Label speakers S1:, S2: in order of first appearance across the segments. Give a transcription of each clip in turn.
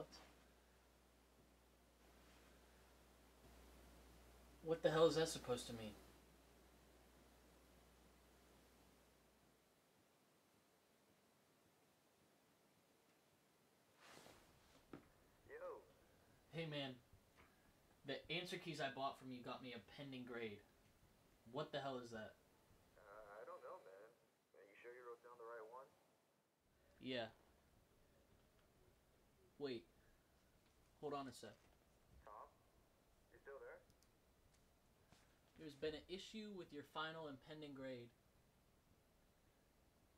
S1: What? What the hell is that supposed to mean?
S2: Yo,
S1: Hey man, the answer keys I bought from you got me a pending grade. What the hell is that?
S2: uh, I don't know, man. Are you sure you wrote down the right one?
S1: Yeah. Wait. Hold on a sec.
S2: Tom? You still there?
S1: There's been an issue with your final and pending grade.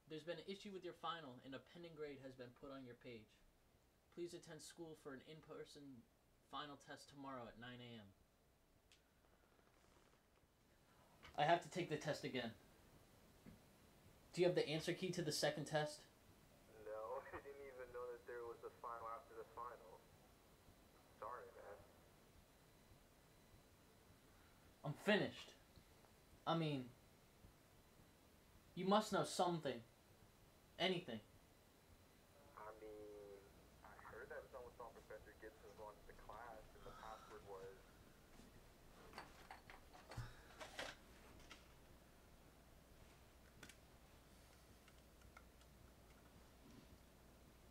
S1: There's been an issue with your final and a pending grade has been put on your page. Please attend school for an in person final test tomorrow at 9 a.m. I have to take the test again. Do you have the answer key to the second test?
S2: No, I didn't even know that there was a final after the final. Sorry, man.
S1: I'm finished. I mean, you must know something. Anything.
S2: I mean, I heard that someone saw Professor Gibson going to the class and the password was.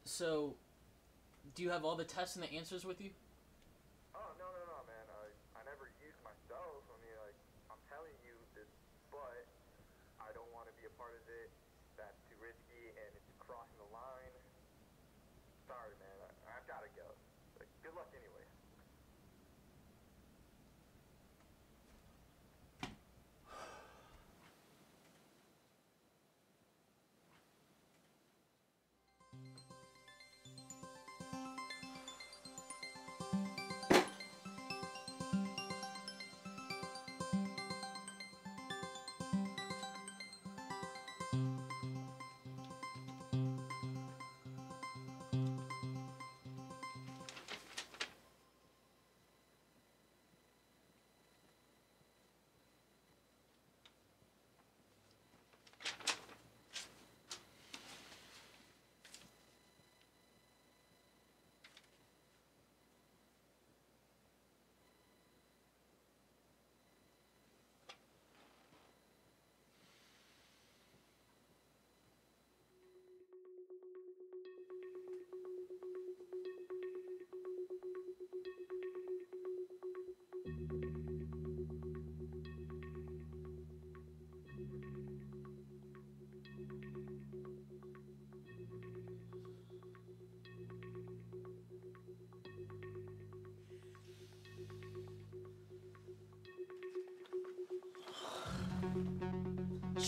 S1: So, do you have all the tests and the answers with you?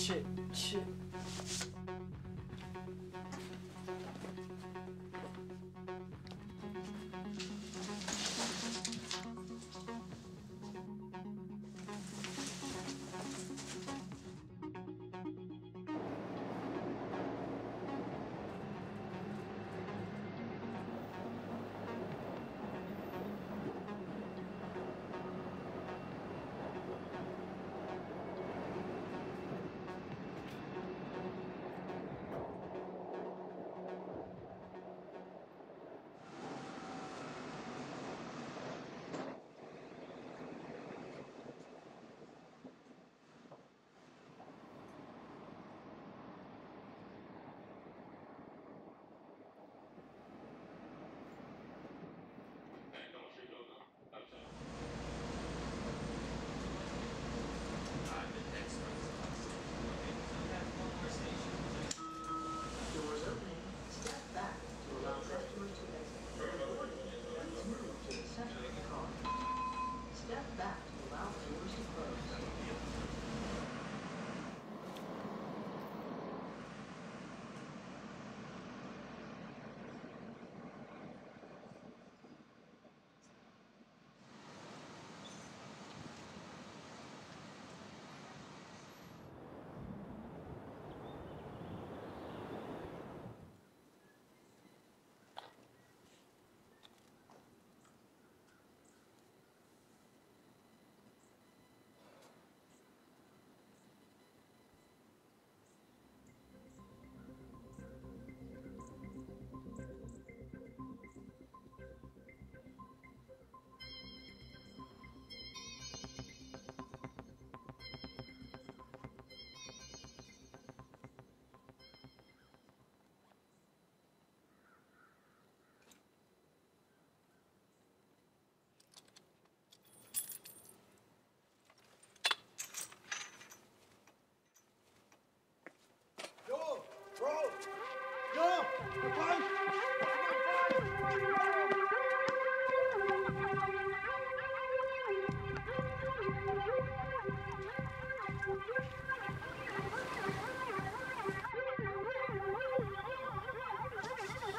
S1: 是是。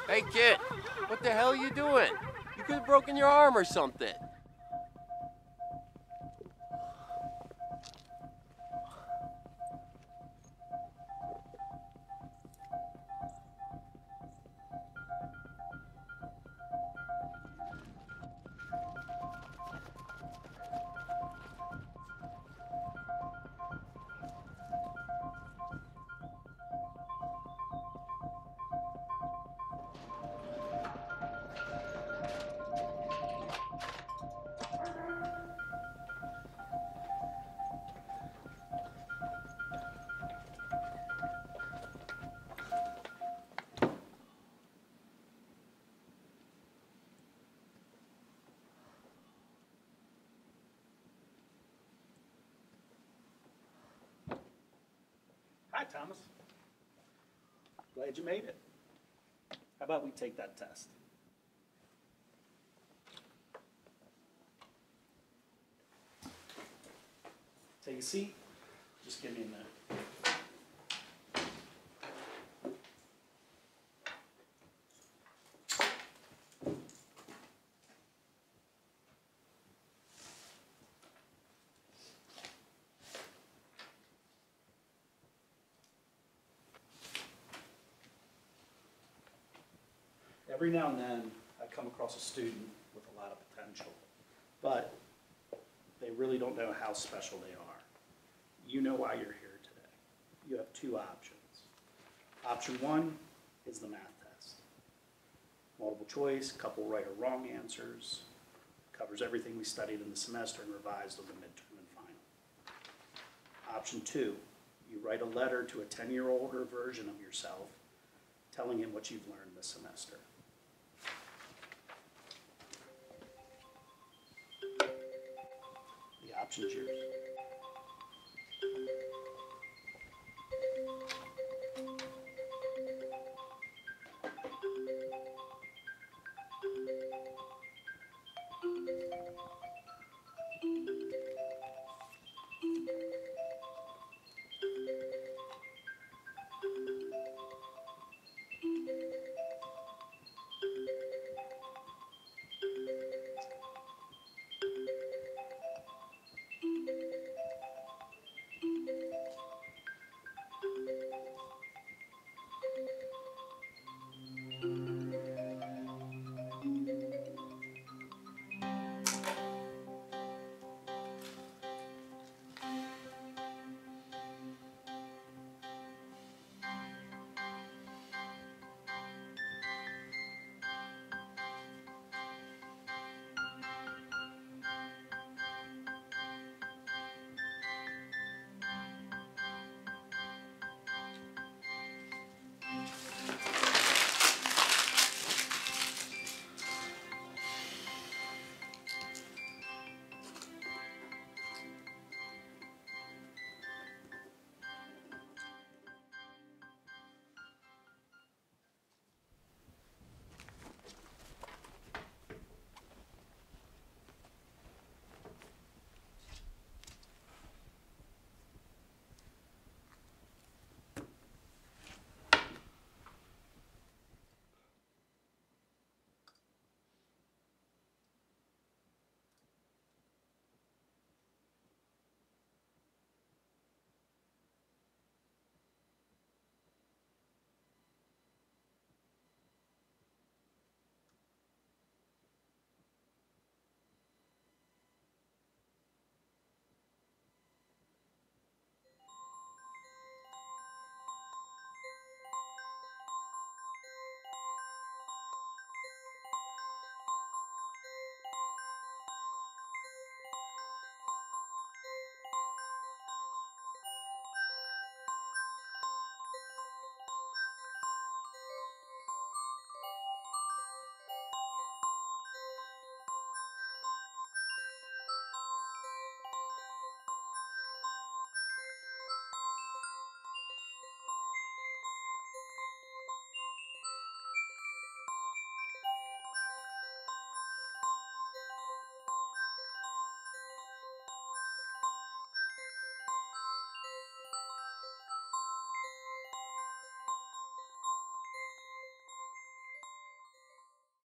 S3: Hey, kid, what the hell are you doing? You could have broken your arm or something.
S4: Thomas. Glad you made it. How about we take that test? Take a seat. Just give me a minute. Every now and then, I come across a student with a lot of potential, but they really don't know how special they are. You know why you're here today. You have two options. Option one is the math test. Multiple choice, couple right or wrong answers, covers everything we studied in the semester and revised on the midterm and final. Option two, you write a letter to a ten-year-old or version of yourself, telling him what you've learned this semester. options used.